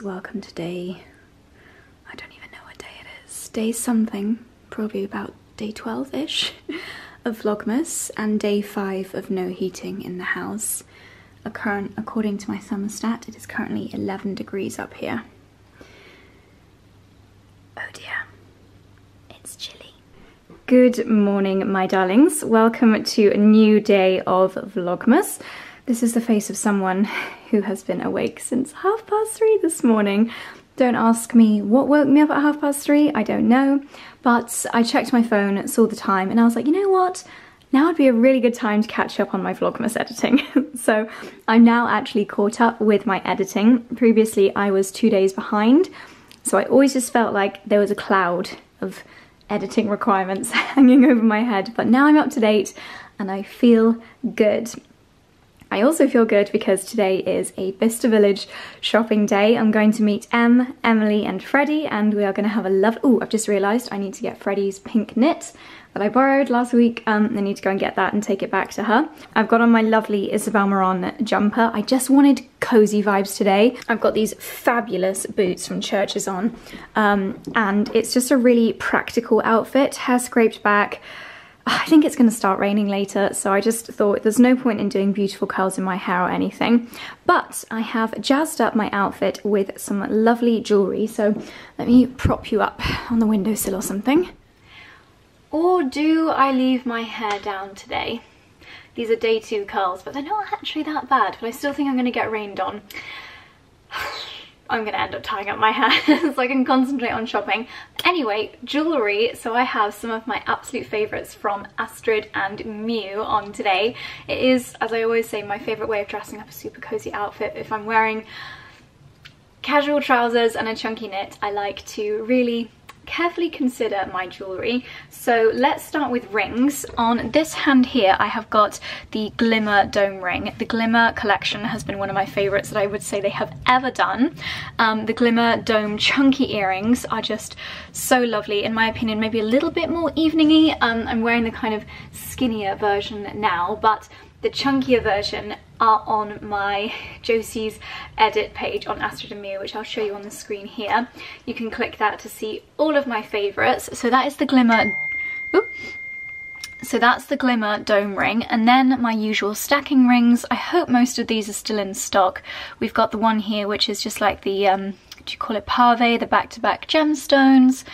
welcome to day, I don't even know what day it is, day something, probably about day 12-ish of Vlogmas and day 5 of no heating in the house. Current, according to my thermostat, it is currently 11 degrees up here. Oh dear, it's chilly. Good morning, my darlings. Welcome to a new day of Vlogmas. This is the face of someone who has been awake since half past three this morning. Don't ask me what woke me up at half past three, I don't know. But I checked my phone, saw the time, and I was like, you know what? Now would be a really good time to catch up on my Vlogmas editing. so I'm now actually caught up with my editing. Previously, I was two days behind. So I always just felt like there was a cloud of editing requirements hanging over my head. But now I'm up to date and I feel good. I also feel good because today is a Bicester Village shopping day. I'm going to meet Em, Emily and Freddie and we are going to have a love- Oh, I've just realised I need to get Freddie's pink knit that I borrowed last week. Um, I need to go and get that and take it back to her. I've got on my lovely Isabel Marant jumper. I just wanted cozy vibes today. I've got these fabulous boots from Church's on um, and it's just a really practical outfit, hair scraped back, I think it's going to start raining later, so I just thought there's no point in doing beautiful curls in my hair or anything. But I have jazzed up my outfit with some lovely jewellery, so let me prop you up on the windowsill or something. Or do I leave my hair down today? These are day two curls, but they're not actually that bad, but I still think I'm going to get rained on. I'm gonna end up tying up my hair so I can concentrate on shopping. Anyway, jewellery. So I have some of my absolute favourites from Astrid and Miyu on today. It is, as I always say, my favourite way of dressing up a super cozy outfit. If I'm wearing casual trousers and a chunky knit, I like to really carefully consider my jewellery. So let's start with rings. On this hand here I have got the Glimmer Dome ring. The Glimmer collection has been one of my favourites that I would say they have ever done. Um, the Glimmer Dome chunky earrings are just so lovely in my opinion, maybe a little bit more eveningy. Um, I'm wearing the kind of skinnier version now but the chunkier version are on my Josie's edit page on Astrid and Miyu, which I'll show you on the screen here. You can click that to see all of my favourites. So that is the Glimmer... Ooh. So that's the Glimmer Dome ring and then my usual stacking rings. I hope most of these are still in stock. We've got the one here which is just like the, um, do you call it pave, the back-to-back -back gemstones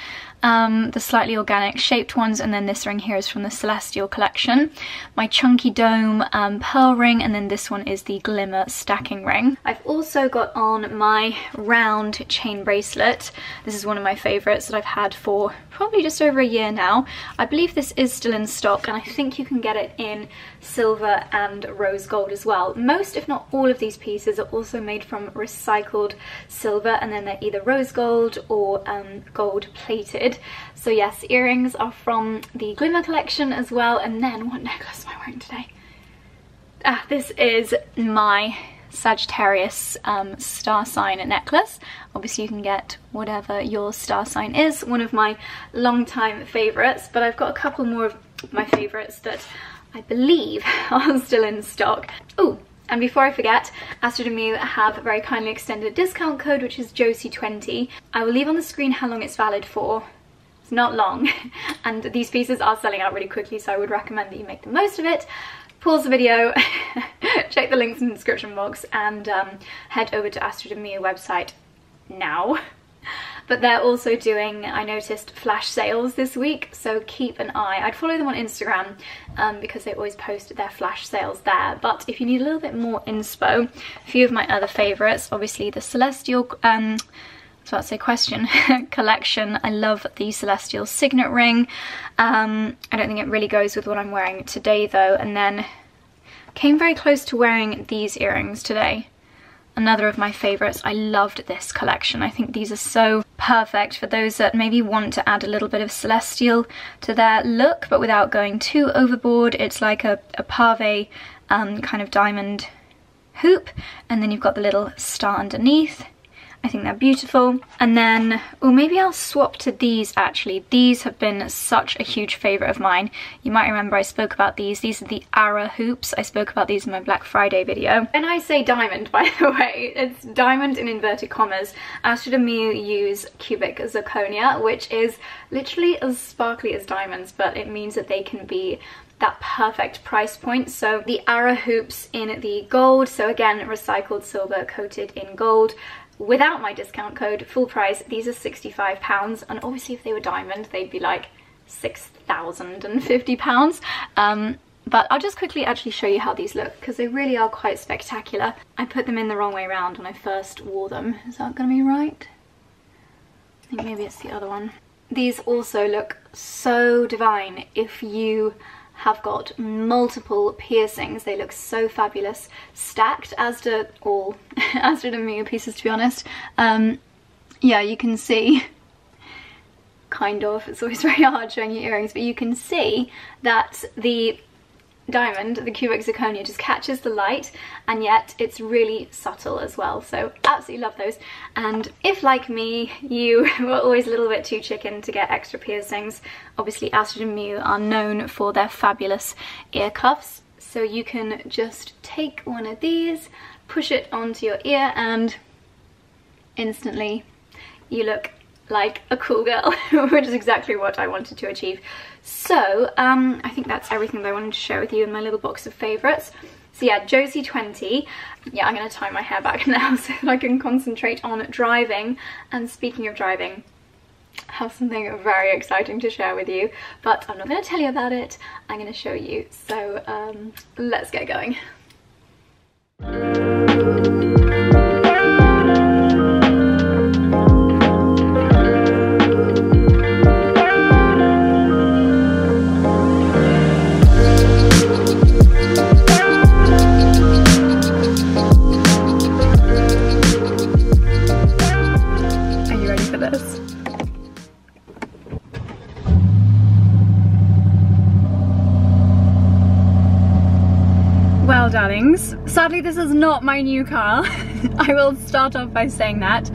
um, the slightly organic shaped ones, and then this ring here is from the Celestial collection. My Chunky Dome um, pearl ring, and then this one is the Glimmer stacking ring. I've also got on my round chain bracelet. This is one of my favourites that I've had for probably just over a year now. I believe this is still in stock, and I think you can get it in silver and rose gold as well. Most, if not all of these pieces are also made from recycled silver, and then they're either rose gold or um, gold plated. So yes, earrings are from the Glimmer collection as well. And then what necklace am I wearing today? Ah, this is my Sagittarius um, star sign necklace. Obviously you can get whatever your star sign is, one of my long-time favourites, but I've got a couple more of my favourites that I believe are still in stock. Oh, and before I forget, Astrid and Miyu have very kindly extended discount code, which is Josie20. I will leave on the screen how long it's valid for, it's not long and these pieces are selling out really quickly so I would recommend that you make the most of it. Pause the video, check the links in the description box and um, head over to Astrid and Miyu website now. But they're also doing, I noticed, flash sales this week, so keep an eye. I'd follow them on Instagram um, because they always post their flash sales there. But if you need a little bit more inspo, a few of my other favourites, obviously the Celestial um, so that's a question collection. I love the Celestial Signet ring. Um, I don't think it really goes with what I'm wearing today though. And then came very close to wearing these earrings today. Another of my favourites. I loved this collection. I think these are so perfect for those that maybe want to add a little bit of celestial to their look, but without going too overboard. It's like a, a pave um, kind of diamond hoop, and then you've got the little star underneath I think they're beautiful. And then, or maybe I'll swap to these actually. These have been such a huge favourite of mine. You might remember I spoke about these. These are the Ara hoops. I spoke about these in my Black Friday video. And I say diamond, by the way. It's diamond in inverted commas. Astrid and Miyu use cubic zirconia, which is literally as sparkly as diamonds, but it means that they can be that perfect price point. So the Ara hoops in the gold, so again, recycled silver coated in gold. Without my discount code, full price, these are £65. And obviously if they were diamond, they'd be like £6,050. Um, but I'll just quickly actually show you how these look because they really are quite spectacular. I put them in the wrong way around when I first wore them. Is that gonna be right? I think maybe it's the other one. These also look so divine if you have got multiple piercings. They look so fabulous. Stacked, as do all, as do the Miyu pieces to be honest. Um, yeah, you can see, kind of, it's always very hard showing you earrings, but you can see that the diamond, the cubic zirconia, just catches the light and yet it's really subtle as well. So absolutely love those. And if like me, you were always a little bit too chicken to get extra piercings, obviously Astrid and Miyu are known for their fabulous ear cuffs. So you can just take one of these, push it onto your ear and instantly you look like a cool girl, which is exactly what I wanted to achieve. So um, I think that's everything that I wanted to share with you in my little box of favourites. So yeah, Josie20. Yeah, I'm going to tie my hair back now so that I can concentrate on driving. And speaking of driving, I have something very exciting to share with you. But I'm not going to tell you about it. I'm going to show you. So um, let's get going. This is not my new car. I will start off by saying that.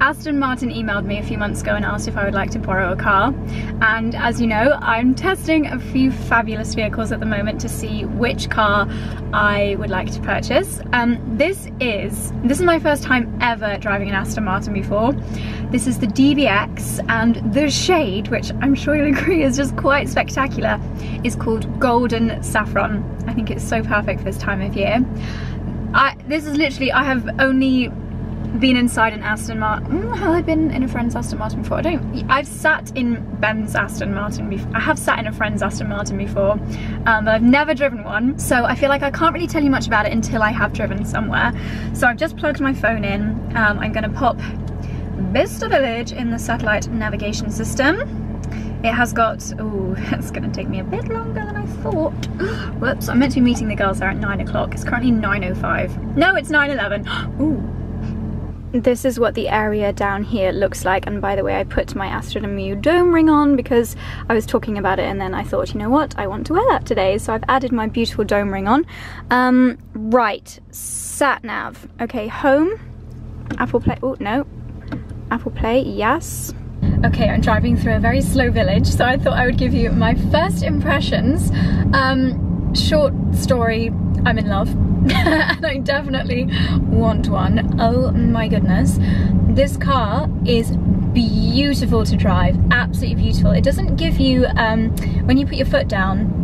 Aston Martin emailed me a few months ago and asked if I would like to borrow a car. And as you know, I'm testing a few fabulous vehicles at the moment to see which car I would like to purchase. Um, this is, this is my first time ever driving an Aston Martin before. This is the DBX and the shade, which I'm sure you'll agree is just quite spectacular, is called Golden Saffron. I think it's so perfect for this time of year. I, this is literally, I have only been inside an Aston Martin. Mm, have I been in a friend's Aston Martin before? I don't. I've sat in Ben's Aston Martin before. I have sat in a friend's Aston Martin before, um, but I've never driven one. So I feel like I can't really tell you much about it until I have driven somewhere. So I've just plugged my phone in. Um, I'm going to pop Bicester Village in the satellite navigation system. It has got, oh, it's going to take me a bit longer than I thought. Whoops, I'm meant to be meeting the girls there at 9 o'clock. It's currently 9.05. No, it's 9.11. Ooh, this is what the area down here looks like and by the way I put my Astrid and dome ring on because I was talking about it and then I thought you know what I want to wear that today so I've added my beautiful dome ring on um, right sat nav okay home Apple Play oh no Apple Play yes okay I'm driving through a very slow village so I thought I would give you my first impressions um, short story I'm in love and I definitely want one. Oh my goodness. This car is beautiful to drive, absolutely beautiful. It doesn't give you, um, when you put your foot down,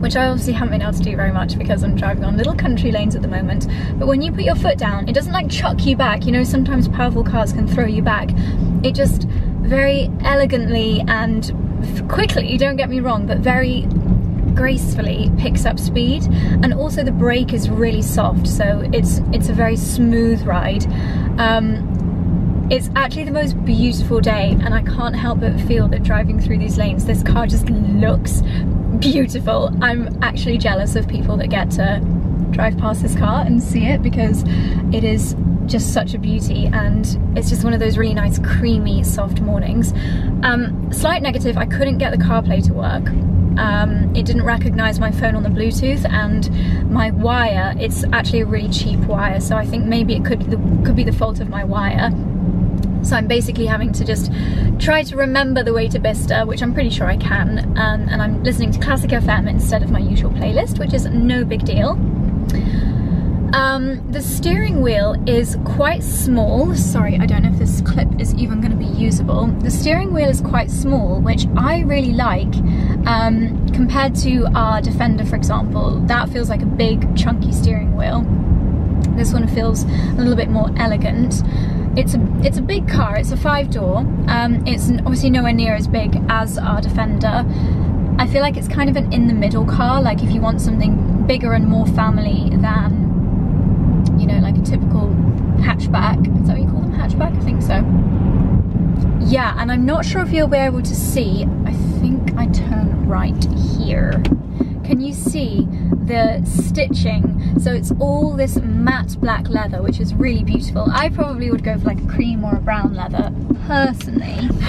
which I obviously haven't been able to do very much because I'm driving on little country lanes at the moment, but when you put your foot down, it doesn't like chuck you back. You know, sometimes powerful cars can throw you back. It just very elegantly and quickly, don't get me wrong, but very gracefully picks up speed. And also the brake is really soft so it's it's a very smooth ride. Um, it's actually the most beautiful day and I can't help but feel that driving through these lanes this car just looks beautiful. I'm actually jealous of people that get to drive past this car and see it because it is just such a beauty and it's just one of those really nice creamy soft mornings. Um, slight negative, I couldn't get the CarPlay to work. Um, it didn't recognize my phone on the Bluetooth and my wire, it's actually a really cheap wire so I think maybe it could be the, could be the fault of my wire So I'm basically having to just try to remember the way to Bicester, which I'm pretty sure I can, um, and I'm listening to Classic FM instead of my usual playlist, which is no big deal. Um, the steering wheel is quite small. Sorry, I don't know if this clip is even going to be usable. The steering wheel is quite small, which I really like. Um, compared to our Defender, for example, that feels like a big, chunky steering wheel. This one feels a little bit more elegant. It's a it's a big car. It's a five door. Um, it's obviously nowhere near as big as our Defender. I feel like it's kind of an in the middle car. Like if you want something bigger and more family than you know, like a typical hatchback. Is that what you call them? Hatchback? I think so. Yeah, and I'm not sure if you'll be able to see. I think I turn right here. Can you see the stitching? So it's all this matte black leather, which is really beautiful. I probably would go for like a cream or a brown leather, personally.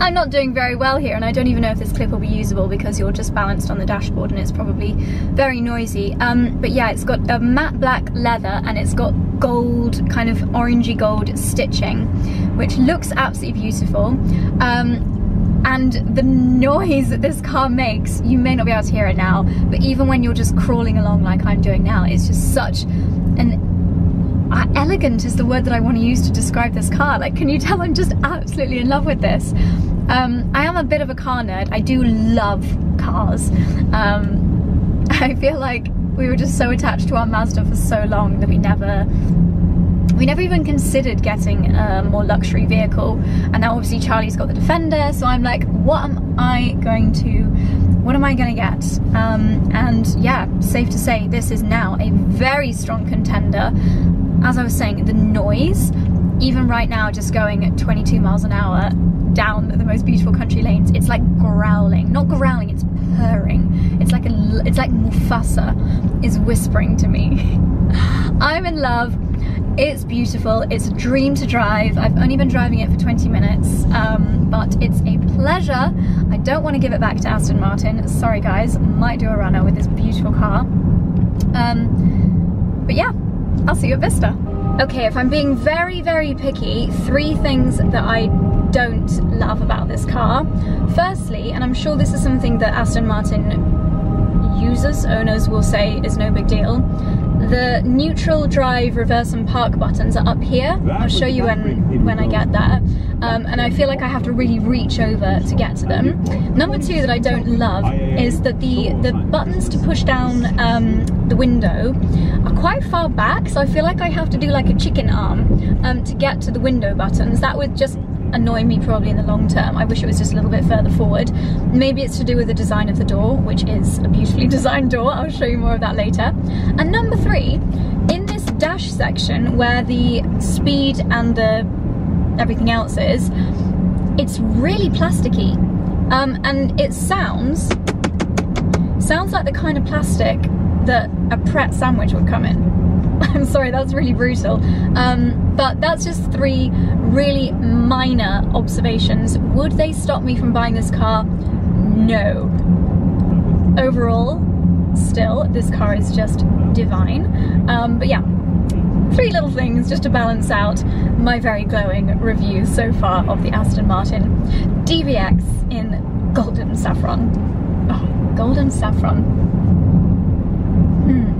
I'm not doing very well here and I don't even know if this clip will be usable because you're just balanced on the dashboard and it's probably very noisy. Um, but yeah, it's got a matte black leather and it's got gold, kind of orangey gold stitching, which looks absolutely beautiful. Um, and the noise that this car makes, you may not be able to hear it now, but even when you're just crawling along like I'm doing now, it's just such an uh, elegant is the word that I want to use to describe this car. Like, can you tell I'm just absolutely in love with this? Um, I am a bit of a car nerd. I do love cars. Um, I feel like we were just so attached to our Mazda for so long that we never we never even considered getting a more luxury vehicle and now obviously Charlie's got the Defender so I'm like what am I going to what am I gonna get? Um, and yeah safe to say this is now a very strong contender. As I was saying the noise even right now just going at 22 miles an hour down the most beautiful country lanes it's like growling. Not growling it's purring. It's like a it's like Mufasa is whispering to me. I'm in love it's beautiful, it's a dream to drive. I've only been driving it for 20 minutes, um, but it's a pleasure. I don't want to give it back to Aston Martin. Sorry guys, might do a runner with this beautiful car. Um, but yeah, I'll see you at Bicester. Okay, if I'm being very, very picky, three things that I don't love about this car. Firstly, and I'm sure this is something that Aston Martin users, owners will say is no big deal, the neutral, drive, reverse and park buttons are up here. I'll show you when, when I get there. Um, and I feel like I have to really reach over to get to them. Number two that I don't love is that the, the buttons to push down um, the window are quite far back, so I feel like I have to do like a chicken arm um, to get to the window buttons. That would just annoy me probably in the long term. I wish it was just a little bit further forward. Maybe it's to do with the design of the door, which is a beautifully designed door. I'll show you more of that later. And number three, in this dash section where the speed and the everything else is, it's really plasticky. Um, and it sounds, sounds like the kind of plastic that a Pret sandwich would come in. I'm sorry, that's really brutal. Um, but that's just three really minor observations. Would they stop me from buying this car? No. Overall, still, this car is just divine. Um, but yeah, three little things just to balance out my very glowing review so far of the Aston Martin DBX in golden saffron. Oh, golden saffron. Hmm.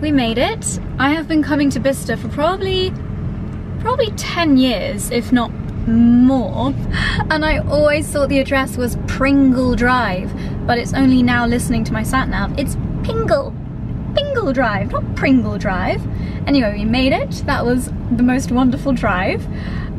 We made it. I have been coming to Bicester for probably, probably 10 years, if not more. And I always thought the address was Pringle Drive, but it's only now listening to my sat nav. It's Pingle. Pingle Drive, not Pringle Drive. Anyway, we made it. That was the most wonderful drive.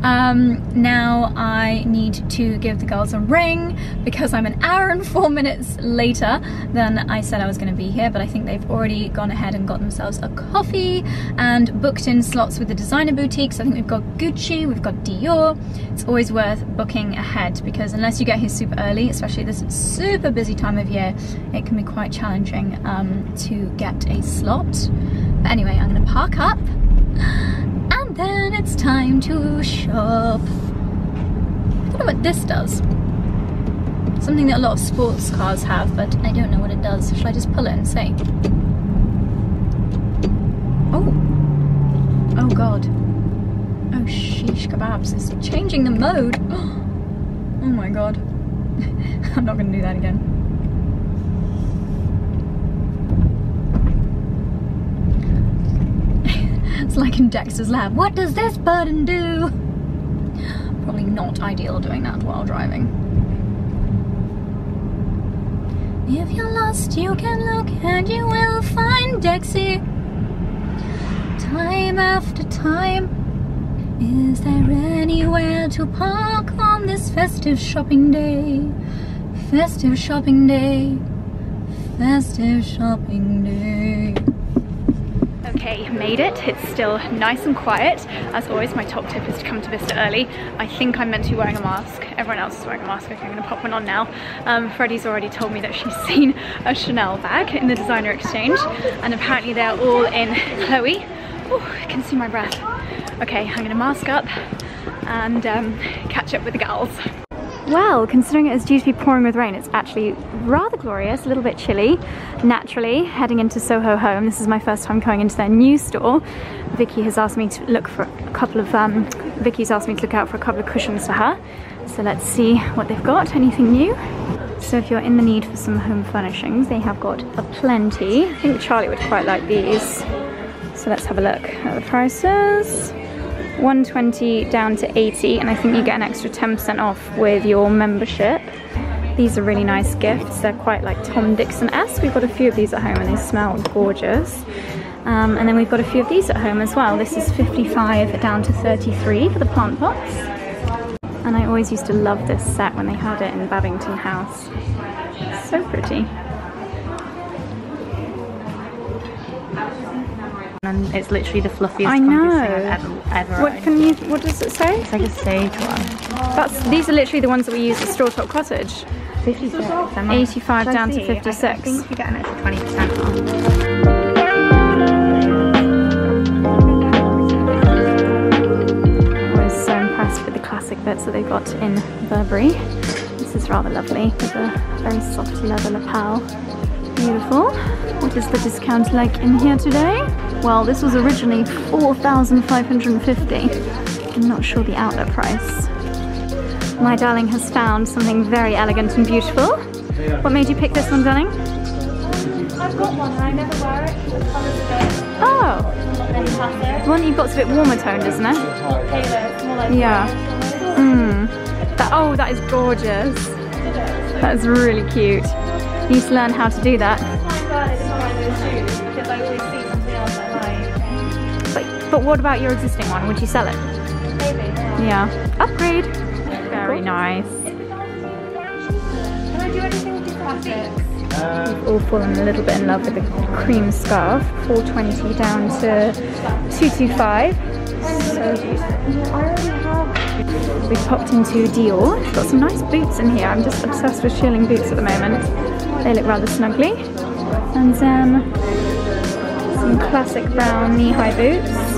Um, now I need to give the girls a ring because I'm an hour and four minutes later than I said I was going to be here, but I think they've already gone ahead and got themselves a coffee and booked in slots with the designer boutiques. I think we've got Gucci, we've got Dior. It's always worth booking ahead because unless you get here super early, especially this super busy time of year, it can be quite challenging um, to get a slot. But anyway, I'm going to park up then it's time to shop. I don't know what this does. Something that a lot of sports cars have, but I don't know what it does. Shall I just pull it and see? Oh. oh, god. Oh sheesh kebabs, it's changing the mode. Oh my god. I'm not gonna do that again. It's like in Dexter's lab. What does this button do? Probably not ideal doing that while driving. If you're lost, you can look and you will find Dexy. Time after time, is there anywhere to park on this festive shopping day? Festive shopping day. Festive shopping day. Okay, made it. It's still nice and quiet. As always, my top tip is to come to Bicester early. I think I'm meant to be wearing a mask. Everyone else is wearing a mask. Okay, I'm gonna pop one on now. Um, Freddie's already told me that she's seen a Chanel bag in the designer exchange and apparently they're all in Chloe. Oh, I can see my breath. Okay, I'm gonna mask up and um, catch up with the gals. Well, considering it is due to be pouring with rain, it's actually rather glorious, a little bit chilly. Naturally, heading into Soho Home, this is my first time going into their new store. Vicky has asked me to look for a couple of, um, Vicky's asked me to look out for a couple of cushions for her. So let's see what they've got, anything new. So if you're in the need for some home furnishings, they have got a plenty. I think Charlie would quite like these. So let's have a look at the prices. 120 down to 80 and I think you get an extra 10% off with your membership. These are really nice gifts. They're quite like Tom Dixon-esque. We've got a few of these at home and they smell gorgeous. Um, and then we've got a few of these at home as well. This is 55 down to 33 for the plant pots. And I always used to love this set when they had it in Babington House. So pretty. And it's literally the fluffiest I know. thing I've ever ever What owned. can you? What does it say? It's like a sage one. That's these are literally the ones that we use at Straw Top Cottage. 56. 85 down to see? I- 56. I think you get an extra 20% off. I was so impressed with the classic bits that they got in Burberry. This is rather lovely with a very soft leather lapel. Beautiful. What is the discount like in here today? Well, this was originally 4,550. I'm not sure the outlet price. My darling has found something very elegant and beautiful. What made you pick this one, darling? I've got one and I never wear it. The colour's a bit Oh, the one you've got's a bit warmer toned, isn't it? Taylor, it's more like Yeah. Mm. That, oh, that is gorgeous. That is really cute. You need to learn how to do that. But, but what about your existing one? Would you sell it? Maybe. Yeah. Yeah. Upgrade. Very nice. Can I do anything with these classics? We've all fallen a little bit in love with the cream scarf. 420 down to 225. So beautiful. I already have. Popped into Dior. We've got some nice boots in here. I'm just obsessed with shearling boots at the moment. They look rather snugly. And um, some classic brown knee-high boots.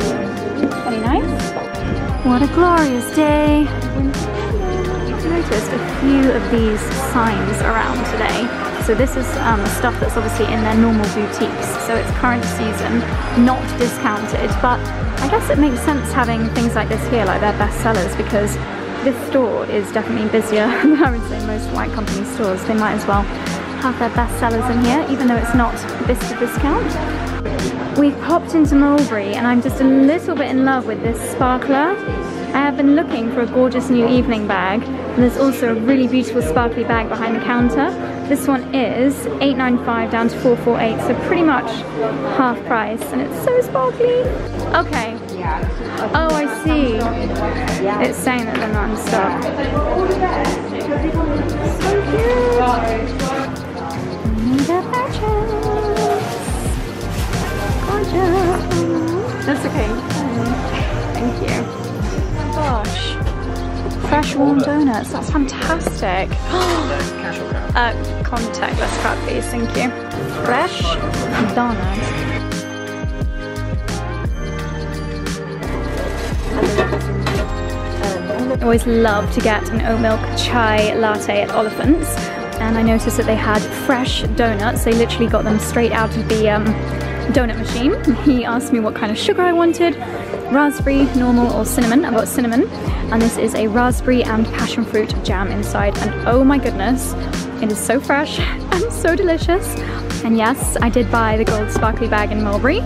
What a glorious day. I've noticed a few of these signs around today. So this is um, stuff that's obviously in their normal boutiques. So it's current season, not discounted. But I guess it makes sense having things like this here, like their best sellers, because this store is definitely busier than I would say most white company stores. They might as well have their best sellers in here, even though it's not Bicester discount. We've popped into Mulberry and I'm just a little bit in love with this sparkler. I have been looking for a gorgeous new evening bag and there's also a really beautiful sparkly bag behind the counter. This one is $8.95 down to $4.48 so pretty much half price and it's so sparkly. Okay. Oh I see. It's saying that they're not in stock. So cute. That's okay. Thank you. Gosh. Fresh warm donuts. That's fantastic. uh, contactless card, please. Thank you. Fresh donuts. I always love to get an oat milk chai latte at Oliphant's and I noticed that they had fresh donuts. They literally got them straight out of the um, donut machine. He asked me what kind of sugar I wanted. raspberry, normal or cinnamon. I've got cinnamon and this is a raspberry and passion fruit jam inside and oh my goodness, it is so fresh and so delicious. And yes, I did buy the gold sparkly bag in Mulberry.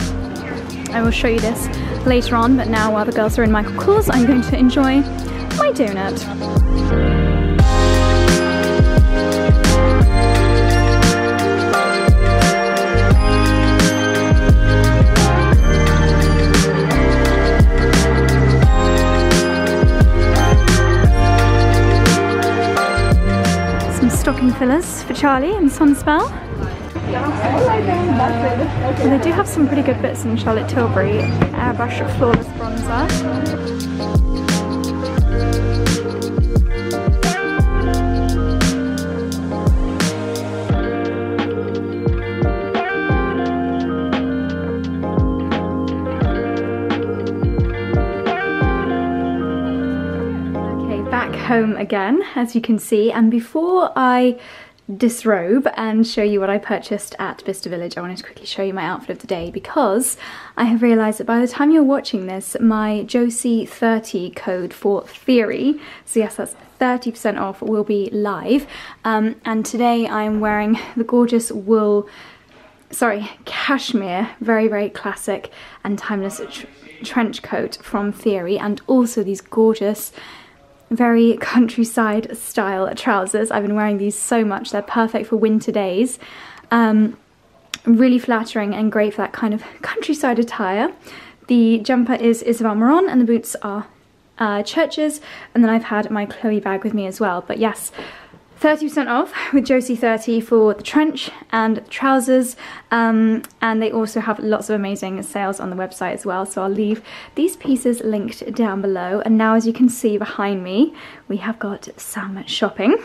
I will show you this later on, but now while the girls are in Michael Kors, I'm going to enjoy my donut. Stocking fillers for Charlie and Sunspel. They do have some pretty good bits in Charlotte Tilbury. Airbrush Flawless Bronzer. Home again, as you can see. And before I disrobe and show you what I purchased at Bicester Village, I wanted to quickly show you my outfit of the day because I have realised that by the time you're watching this, my Josie30 code for Theory, so yes, that's 30% off, will be live. Um, and today I'm wearing the gorgeous wool sorry, cashmere, very, very classic and timeless tr trench coat from Theory, and also these gorgeous, very countryside style trousers. I've been wearing these so much, they're perfect for winter days. Um, really flattering and great for that kind of countryside attire. The jumper is Isabel Marant and the boots are uh, and then I've had my Chloe bag with me as well. But yes, 30% off with Josie30 for the trench and trousers. Um, and they also have lots of amazing sales on the website as well. So I'll leave these pieces linked down below. And now as you can see behind me we have got some shopping.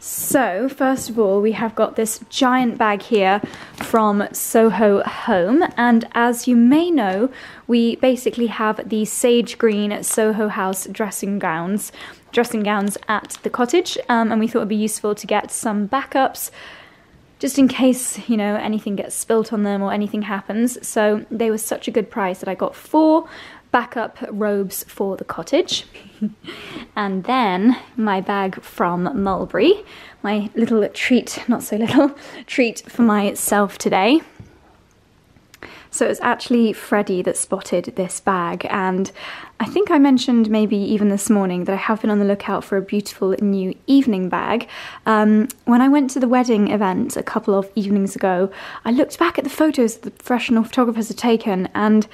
So first of all we have got this giant bag here from Soho Home. And as you may know we basically have the sage green Soho House dressing gowns dressing gowns at the cottage um, and we thought it'd be useful to get some backups just in case you know anything gets spilt on them or anything happens so they were such a good price that I got four backup robes for the cottage. and then my bag from Mulberry, my little treat, not so little, treat for myself today. So it was actually Freddie that spotted this bag and I think I mentioned maybe even this morning that I have been on the lookout for a beautiful new evening bag. Um, when I went to the wedding event a couple of evenings ago, I looked back at the photos the professional photographers had taken and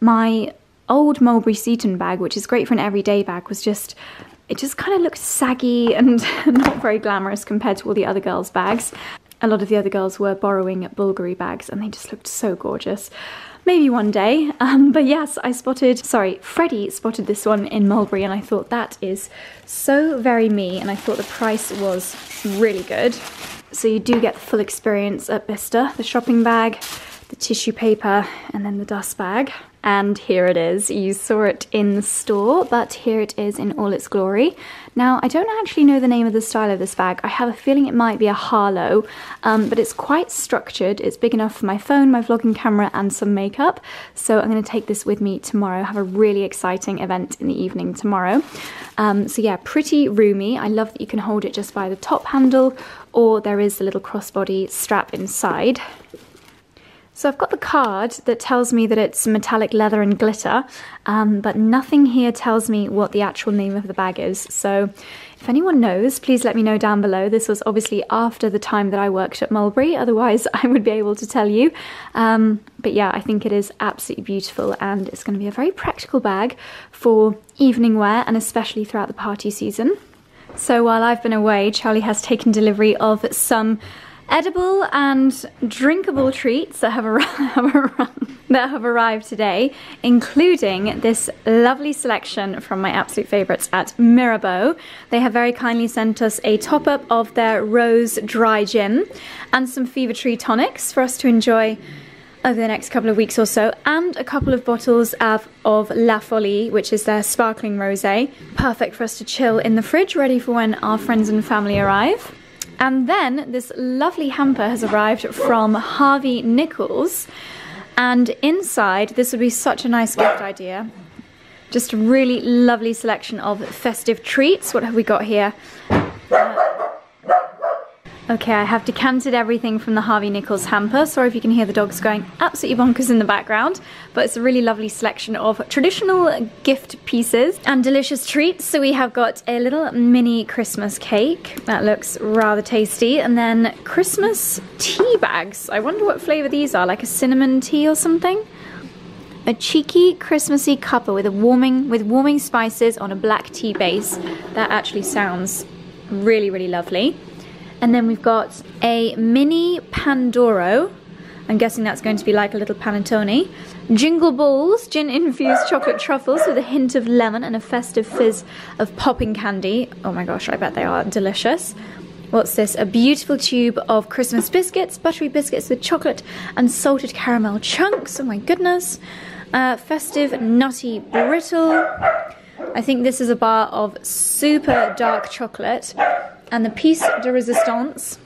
my old Mulberry Seaton bag, which is great for an everyday bag, was just, it just kind of looked saggy and not very glamorous compared to all the other girls' bags. A lot of the other girls were borrowing Bulgari bags and they just looked so gorgeous. Maybe one day, um, but yes, I spotted, sorry, Freddie spotted this one in Mulberry and I thought that is so very me and I thought the price was really good. So you do get the full experience at Bicester, the shopping bag, the tissue paper, and then the dust bag. And here it is. You saw it in the store, but here it is in all its glory. Now, I don't actually know the name of the style of this bag. I have a feeling it might be a Harlow, um, but it's quite structured. It's big enough for my phone, my vlogging camera, and some makeup. So I'm going to take this with me tomorrow. I have a really exciting event in the evening tomorrow. Um, so yeah, pretty roomy. I love that you can hold it just by the top handle, or there is a little crossbody strap inside. So I've got the card that tells me that it's metallic leather and glitter, um, but nothing here tells me what the actual name of the bag is. So if anyone knows, please let me know down below. This was obviously after the time that I worked at Mulberry, otherwise I would be able to tell you. Um, but yeah, I think it is absolutely beautiful and it's going to be a very practical bag for evening wear and especially throughout the party season. So while I've been away, Charlie has taken delivery of some edible and drinkable oh. treats that have, that have arrived today, including this lovely selection from my absolute favourites at Mirabeau. They have very kindly sent us a top-up of their rose dry gin and some Fever Tree tonics for us to enjoy over the next couple of weeks or so, and a couple of bottles of, of La Folie, which is their sparkling rosé. Perfect for us to chill in the fridge, ready for when our friends and family arrive. And then this lovely hamper has arrived from Harvey Nichols. And inside, this would be such a nice gift idea. Just a really lovely selection of festive treats. What have we got here? Uh, Okay, I have decanted everything from the Harvey Nichols hamper. Sorry if you can hear the dogs going absolutely bonkers in the background, but it's a really lovely selection of traditional gift pieces and delicious treats. So we have got a little mini Christmas cake that looks rather tasty, and then Christmas tea bags. I wonder what flavour these are, like a cinnamon tea or something? A cheeky Christmassy cuppa with a warming with warming spices on a black tea base. That actually sounds really, really lovely. And then we've got a mini Pandoro. I'm guessing that's going to be like a little panettone. Jingle balls, gin-infused chocolate truffles with a hint of lemon and a festive fizz of popping candy. Oh my gosh, I bet they are delicious. What's this? A beautiful tube of Christmas biscuits, buttery biscuits with chocolate and salted caramel chunks. Oh my goodness. Uh, festive nutty brittle. I think this is a bar of super dark chocolate and the piece de resistance.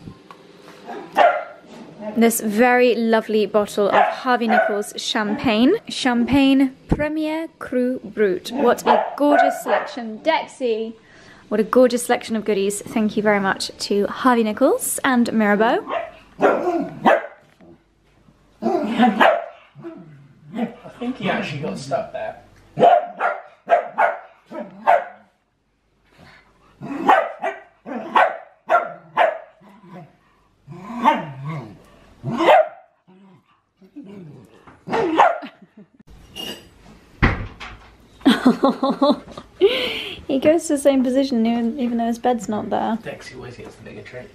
This very lovely bottle of Harvey Nichols champagne. Champagne Premier Cru Brut. What a gorgeous selection. Dexy. What a gorgeous selection of goodies. Thank you very much to Harvey Nichols and Mirabeau. I think he actually got stuck there. he goes to the same position even, though his bed's not there. Dexy always gets the bigger treat.